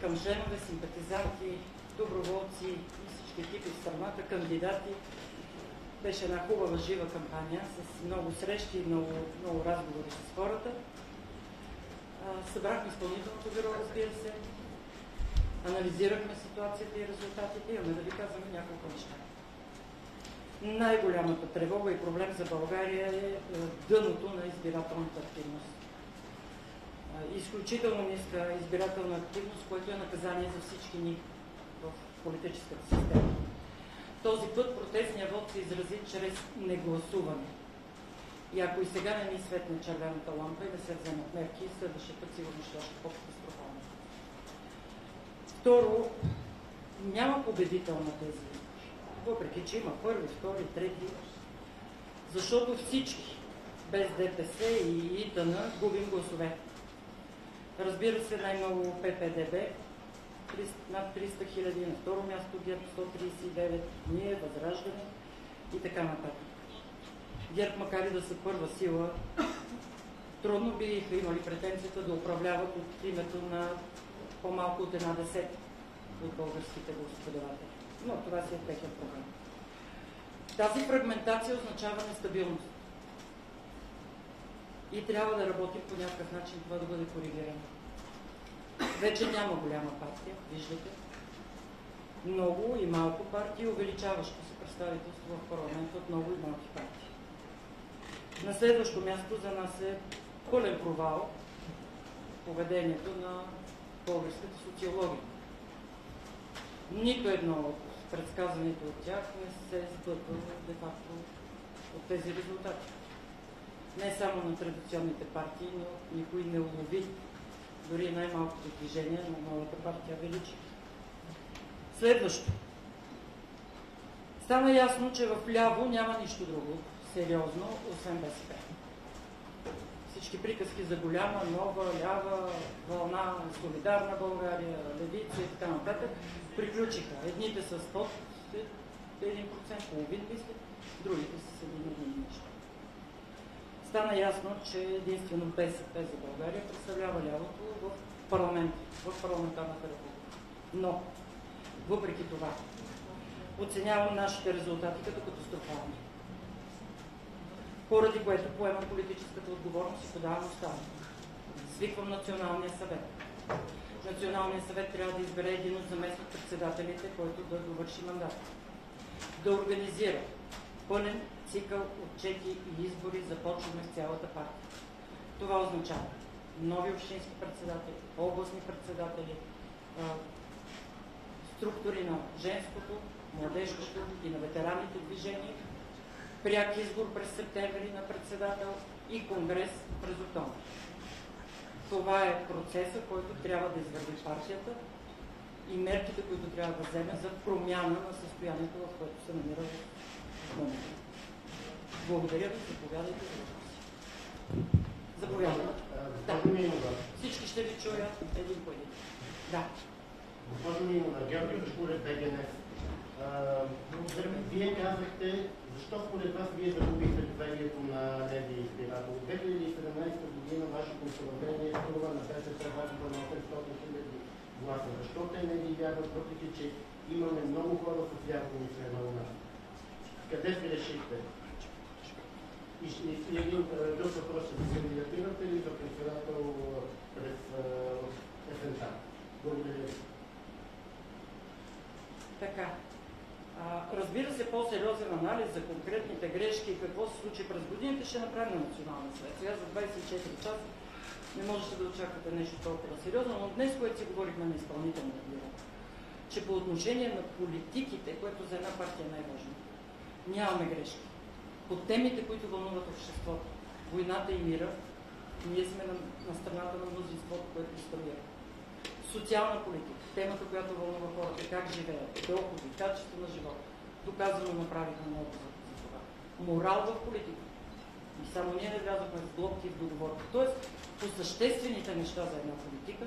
към членове, симпатизанти, доброволци и всички екипи в страната, кандидати. Беше една хубава, жива кампания с много срещи и много, много разговори с хората. Събрахме изпълнителното бюро, разбира се. Анализирахме ситуацията и резултатите. Имаме да ви казваме няколко неща. Най-голямата тревога и проблем за България е дъното на избирателната активност. Изключително ниска избирателна активност, което е наказание за всички ни в политическата система. Този път протестния вод се изрази чрез негласуване. И ако и сега не ни светне червената лампа и да се вземат мерки, следващия път сигурно ще е още по-катастрофално. Второ, няма победител на тези въпреки че има първи, втори, трети, защото всички, без ДПС и ИТН, губим гласове. Разбира се, най-много ППДБ, над 300 хиляди, на второ място ГЕРБ 139, ние, Възраждане и така нататък. ГЕРБ, макар и да са първа сила, трудно биха имали претенцията да управляват от името на по-малко от една десет от българските господаватели но това си е техен проблем. Тази фрагментация означава нестабилност. И трябва да работим по някакъв начин това да бъде коригирано. Вече няма голяма партия, виждате. Много и малко партии, увеличаващо се представителство в парламента от много и малки партии. На следващо място за нас е пълен провал поведението на българската социология. Нито едно от предсказаните от тях не се сбъдва де-факто от тези резултати. Не само на традиционните партии, но никой не улови дори най-малкото движение на новата партия Величи. Следващо. Стана ясно, че в ляво няма нищо друго сериозно, освен БСП. Всички приказки за голяма, нова, лява, вълна, солидарна България, левица и така нататък приключиха. Едните с под 1%, половин мисля, другите с един един неща. Стана ясно, че единствено БСП за България представлява лявото в парламент, в парламентарната република. Но, въпреки това, оценявам нашите резултати като катастрофални. Поради което поемам политическата отговорност и подавам оставка. Свиквам Националния съвет Националният съвет трябва да избере един от заместник председателите, който да довърши мандат. Да организира пълен цикъл отчети и избори започваме в цялата партия. Това означава нови общински председатели, областни председатели, структури на женското, младежкото и на ветераните движения, пряк избор през септември на председател и конгрес през октомври. Това е процеса, който трябва да извърви партията и мерките, които трябва да вземе за промяна на състоянието, в което се намира в момента. Благодаря ви, заповядайте за въпроси. Заповядайте. Да. Всички ще ви чуят един по един. Да. Госпожо Минова, Георги Кашкурев, БГНС. Вие казахте, защо според вас вие загубихте доверието на леви избирател? 2017 година вашето управление струва на БСП важно на 800 хиляди гласа. Защо те не ви вярват, въпреки че имаме много хора с вярно мислене у нас? Къде се решихте? И, и един друг въпрос, ще се кандидатирате ли за председател през есента? Благодаря ви. Така. Разбира се, по-сериозен анализ за конкретните грешки и какво се случи през годините ще направим на Национална съвет. Сега за 24 часа не можете да очаквате нещо толкова сериозно, но днес, което си говорихме на изпълнителната бюро, че по отношение на политиките, което за една партия е най-важно, нямаме грешки. По темите, които вълнуват обществото, войната и мира, ние сме на, на страната на мнозинството, което изпълнява. Социална политика, темата, която вълнува хората, как живеят, доходи, качество на живота. Доказано направихме много за, това. Морал в политика. И само ние не влязохме в блокки в договорка. Тоест, по съществените неща за една политика,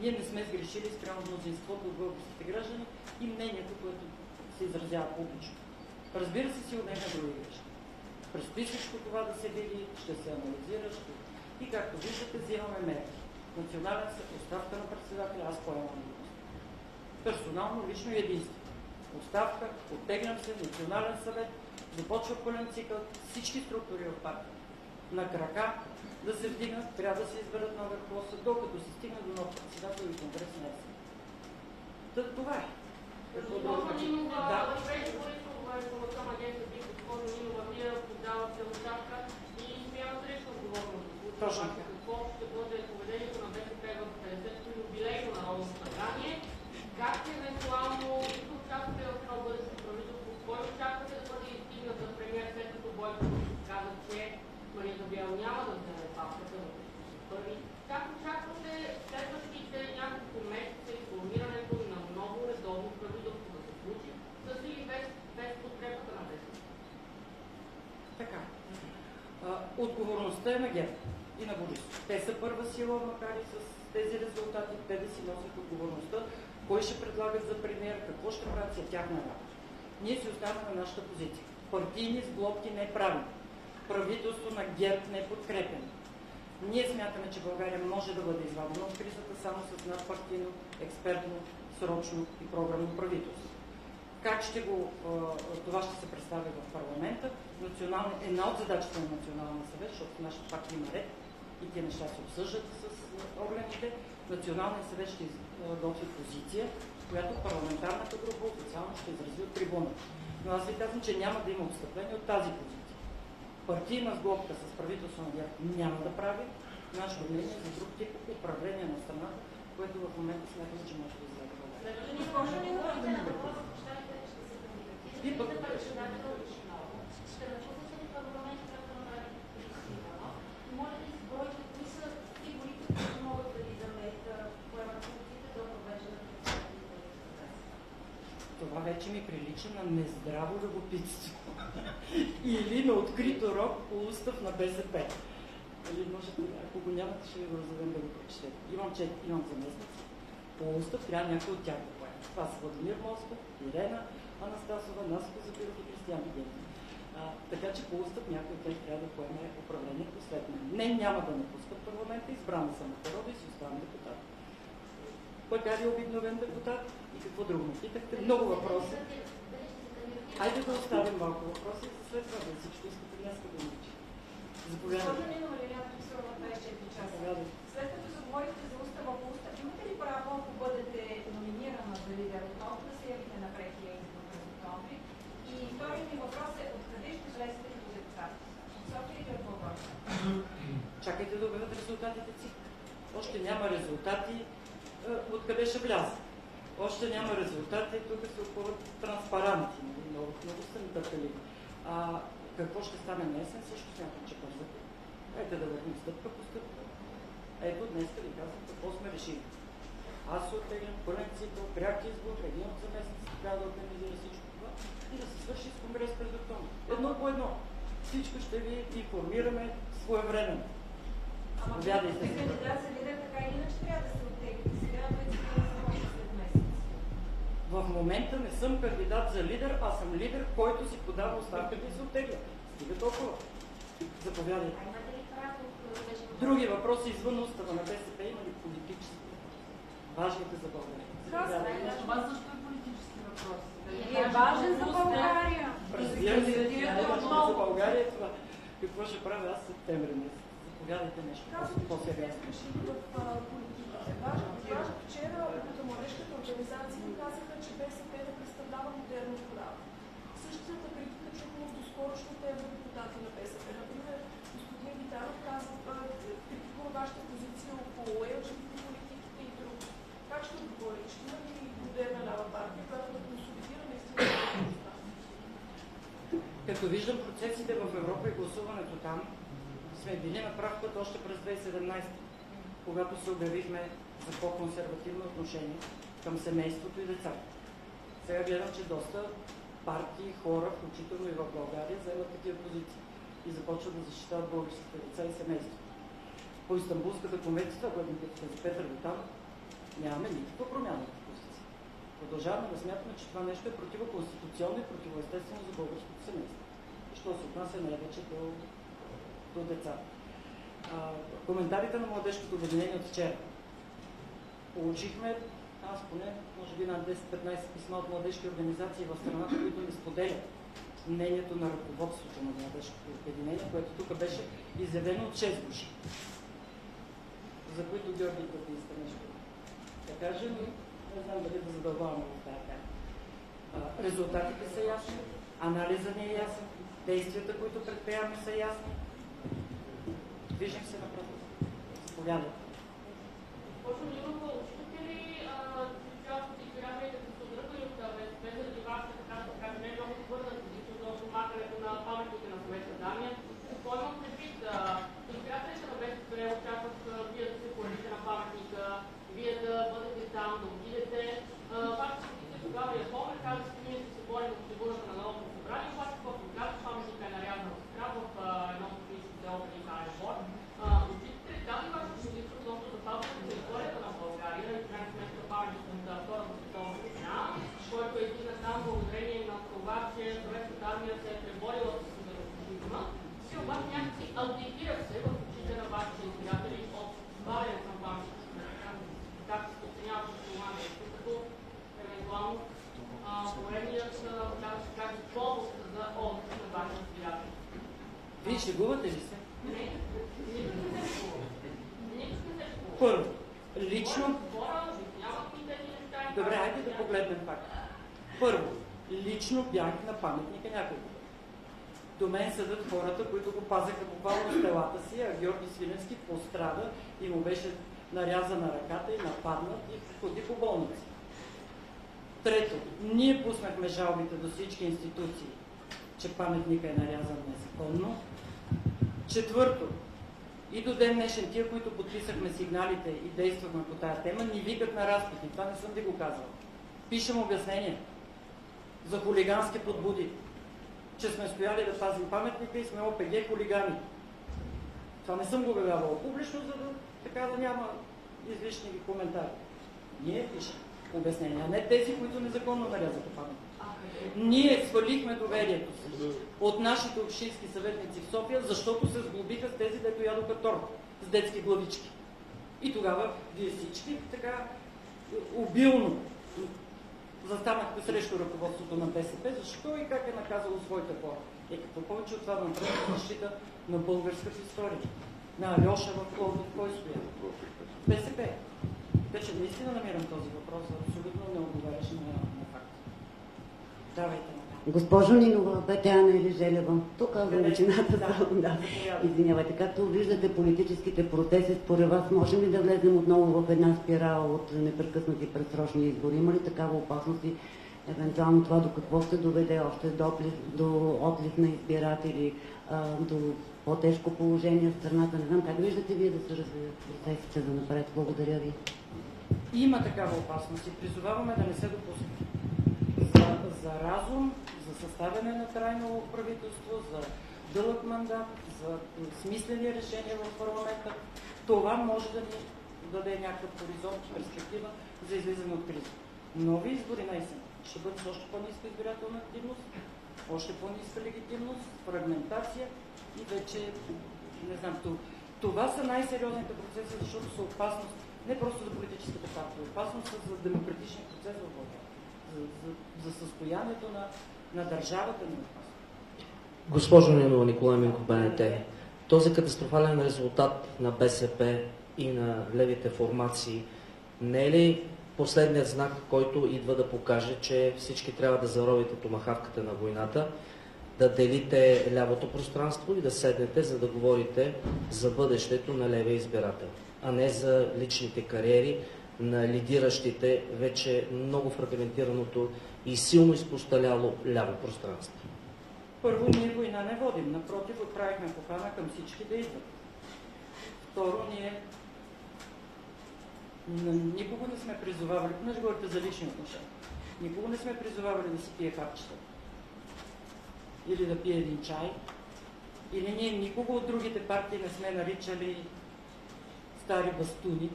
Ние не сме сгрешили спрямо мнозинството от българските граждани и мнението, което се изразява публично. Разбира се, си отнема други грешки. Предстои всичко това да се види, ще се анализира, ще... и както виждате, взимаме мерки. Национален съд, оставка на председателя, аз поемам Персонално, лично и единство. Оставка, оттеглям се, национален съвет, започва пълен цикъл, всички структури от партия на крака да се вдигнат, трябва да се изберат нови ръководства, докато се стигне до нов председател и конгрес на ЕС. Това е. Какво да Да. Госпожа Нинова, вие подавате оставка и смяна срещу отговорност. Точно Какво ще бъде поведението на БСП в 50-то юбилейно Народно събрание? Как евентуално участвате в едно бъдещо правителство? Кой очаквате да бъде изтигнат за премиер, след като Бойко каза, че Мария Габриел няма да вземе папката на първи? Как очаквате следващите няколко месеца и формирането на много редовно правителство да се случи, с или без, без подкрепата на БСП? Така. А, отговорността е на ГЕРБ и на Борисов. Те са първа сила, макар и с тези резултати, те да си носят отговорността. Кой ще предлагат за премиер, какво ще правят, е тяхна работа. Ние си оставаме нашата позиция. Партийни сглобки не правим. Правителство на ГЕРБ не подкрепяме. Ние смятаме, че България може да бъде извадена от кризата само с надпартийно, експертно, срочно и програмно правителство. Как ще го, това ще се представи в парламента? Национална, една от задачите на Националния съвет, защото нашата партия има ред и тези неща се обсъждат с органите, Националният съвет ще изготви позиция, която парламентарната група официално ще изрази от трибуна. Но аз ви казвам, че няма да има отстъпление от тази позиция. Партийна сглобка с правителство на ГЕРБ няма да прави нашето мнение за друг тип управление на страната, което в момента смятам, че може да излезе И пък... Това вече ми прилича на нездраво любопитство. Или на открито рок по устав на БСП. Или може, ако го нямате, ще ви го разовем да го прочетете. Имам, че, имам заместници. По устав трябва някой от тях да поеме. Това са Владимир Москов, Ирена Анастасова, Наско Запиров и Кристиан Генов. така че по устав някой от тях трябва да поеме управлението след мен. Не, няма да напускат парламента, избрана съм от народа и си оставам депутат. Макар и обикновен депутат. И какво друго ме питахте? Много въпроси. Айде да оставим малко въпроси за след това, да всичко искате днес да научи. Заповядайте. След като заговорихте за устава по устав, имате ли право, ако бъдете номинирана за лидер отново да се явите на прекия избор през октомври? И вторият ми въпрос е, откъде ще влезете като депутат? От София или от България? Чакайте да обявят резултатите си. Още няма резултати. Е, откъде ще вляза? Още няма резултати. Тук се опуват транспаранти. Много, много са нетърпеливи. А какво ще стане на есен, също смятам, че бързате. Ето да вървим стъпка по стъпка. Ето днес ви казвам какво сме решили. Аз оттеглям пълен цикъл, пряк избор, един от заместниците трябва да организира всичко това и да се свърши с конгрес през октомври. Едно по едно. Всичко ще ви информираме своевременно. Ама Повядайте се. кандидат за лидер, така или иначе трябва да се В момента не съм кандидат за лидер, а съм лидер, който си подава оставката и се оттегля. Стига толкова. Заповядайте. Други въпроси извън устава на БСП има ли политически? Важните за България. Това също е политически въпрос. И е важен за България. Разбира се, важно за България това. Какво ще правя аз септември месец? Заповядайте нещо. По-сериозно. Вчера като младежката организация казаха, че БСП не представлява модерно право. Същата критика чухме от доскорошните евродепутати на БСП. Например, господин Витанов казва, критикува вашата позиция около LGBT политиките и други. Как ще отговори? Ще има ли модерна лява партия, която да консолидира наистина Като виждам процесите в Европа и гласуването там, сме били на прав път още през 2017, когато се обявихме за по-консервативно отношение към семейството и децата. Сега гледам, че доста партии, хора, включително и в България, вземат такива позиции и започват да защитават българските деца и семейства. По Истанбулската конвенция, това, което за Петър Витанов, Нямаме никаква промяна в позиция. Продължаваме да смятаме, че това нещо е противоконституционно и противоестествено за българското семейство. Що се отнася най-вече до, до децата. А, коментарите на младежкото обединение от вчера. Получихме, аз поне, може би над 10-15 писма от младежки организации в страната, които не споделят мнението на ръководството на младежкото обединение, което тук беше изявено от 6 души, за които Георги да иска нещо да каже, но не знам дали да задълбаваме в тази. Резултатите са ясни, анализа не е ясен, действията, които предприемаме са ясни. Движим се напред. Заповядайте. Госпожо Нинова, отчитате ли, а, че част от избирателите са се отдръпали от БСП заради вашата, така да се каже, не много твърда позиция относно махането на паметника на съветска Дания? Какво имам предвид? а, Избирателите на БСП очакват а, вие да се появите на паметника, вие да бъдете там, да отидете. А, Вашата позиция тогава я помня, каза, че ние ще се борим от трибуната на Народното събрание, обаче какво се казва, паметника е нарязан в скраб в а, едно от софийските опери Харен Бор. Отчитате ли тази ваша позиция относно запазването на територията на България и в крайна сметка паметникът на Втората световна война, който е издигнат там благодарение на това, че Съветската армия се е преборила с фашизма, си обаче някакси абдикира се в очите на вашите избиратели от бавенето на паметника. Как се оценява това нещо, като евентуално а, поредният, така да се каже, повод за отзив на вашите избиратели. Вие шегувате ли се? Не, никак не се шегува. Никак не се шегува. Първо, лично Хора, обясняват ми тези неща. и Добре, хайде да погледнем факта. Първо, лично бях на паметника няколко. До мен съдат хората, които го пазеха буквално с телата си, а Георги Свиленски пострада и му беше нарязана ръката и нападнат и ходи по болници. Трето, ние пуснахме жалбите до всички институции, че паметника е нарязан незаконно. Четвърто, и до ден днешен тия, които подписахме сигналите и действахме по тая тема, ни викат на разпити. Това не съм ви го казал. Пишем обяснение за хулигански подбуди, че сме стояли да пазим паметника и сме ОПГ хулигани. Това не съм го обявявал публично, за да, така да няма излишни коментари. Ние пишем обяснения, а не тези, които незаконно нарязаха паметника. Ние свалихме доверието си от нашите общински съветници в София, защото се сглобиха с тези, дето ядоха торт с детски главички. И тогава вие всички така обилно застанахте срещу ръководството на БСП, защо и как е наказало своите хора. Е, какво повече от това да защита на българската история? На Алеша в Пловдив, кой стоя? БСП. Така че наистина намирам този въпрос абсолютно не отговаряш на, на факта. Давайте. Госпожо Нинова, Ана или Желева, тук величината Да, да. Извинявайте, както виждате политическите процеси, според вас можем ли да влезем отново в една спирала от непрекъснати предсрочни избори? Има ли такава опасност и евентуално това до какво ще доведе още до отлив, до отлив на избиратели, а, до по-тежко положение в страната? Не знам как виждате вие да се развият процесите за напред. Благодаря ви. Има такава опасност и призоваваме да не се допусне. За, разум, за съставяне на трайно правителство, за дълъг мандат, за смислени решения в парламента, това може да ни даде някакъв хоризонт, перспектива за излизане от криза. Нови избори на есен. Ще бъдат с още по-ниска избирателна активност, още по-ниска легитимност, фрагментация и вече, не знам, то- това са най-сериозните процеси, защото са опасност не просто за политическата партия, опасност са за демократичния процес в България, за, състоянието на, на държавата ни. Госпожо Нинова, Николай Минков, БНТ, този катастрофален резултат на БСП и на левите формации не е ли последният знак, който идва да покаже, че всички трябва да заровите томахавката на войната, да делите лявото пространство и да седнете, за да говорите за бъдещето на левия избирател, а не за личните кариери на лидиращите вече много фрагментираното и силно изпосталяло ляво пространство. Първо, ние война не водим. Напротив, отправихме покана към всички да идват. Второ, ние н- никого не сме призовавали, понеже говорите за лични отношения, никого не сме призовавали да си пие хапчета. Или да пие един чай. Или ние никого от другите партии не сме наричали стари бастуни.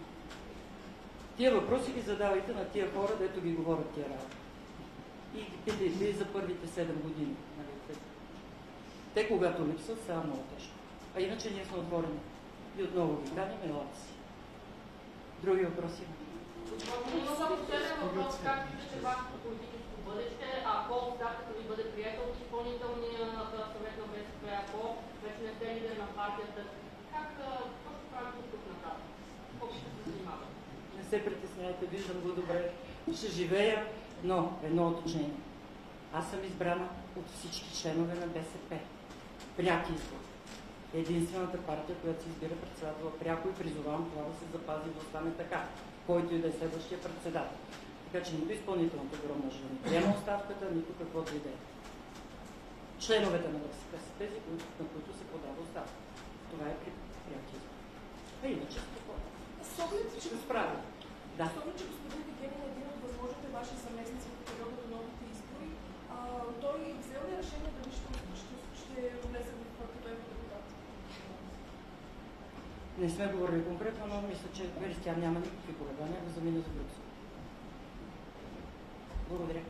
Тия въпроси ги задавайте на тия хора, дето ги говорят тия работи. И питайте за първите 7 години. Нали, те, когато липсват, става много тежко. А иначе ние сме отворени. И отново ги каним, елате си. Други въпроси? Има последен въпрос, как виждате вашето политическо бъдеще, ако оставката ви бъде приета от изпълнителния съвет на БСП, ако вече не сте лидер на партията, как а, какво ще правите от тук нататък? Какво ще се занимавате? Не се притеснявайте, виждам го добре. Ще живея, но едно уточнение. Аз съм избрана от всички членове на БСП. Пряк избор. Единствената партия, която се избира председател пряко и призовавам това да се запази да остане така, който и да е следващия председател. Така че нито изпълнителното бюро може да не приема оставката, нито каквото и да е. Членовете на БСП са тези, на които се подава оставка. Това е при пряк избор. А иначе спокойно. С оглед, че го справя. Да. С оглед, че господин Вигенин е един от възможните ваши заместници в периода до новите избори, а, той взел ли решение дали ще, ще, ще влезе в като евродепутат? Не сме говорили конкретно, но мисля, че Християн няма никакви колебания да замине за Брюксел. Благодаря.